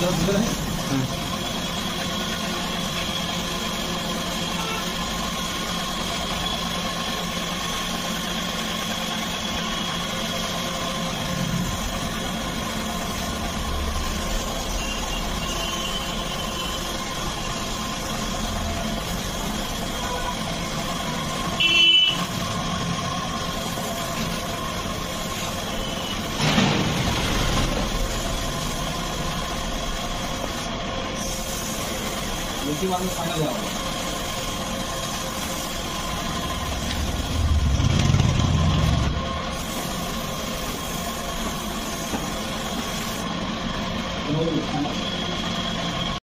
嗯。有地方是穿得了的。Thank.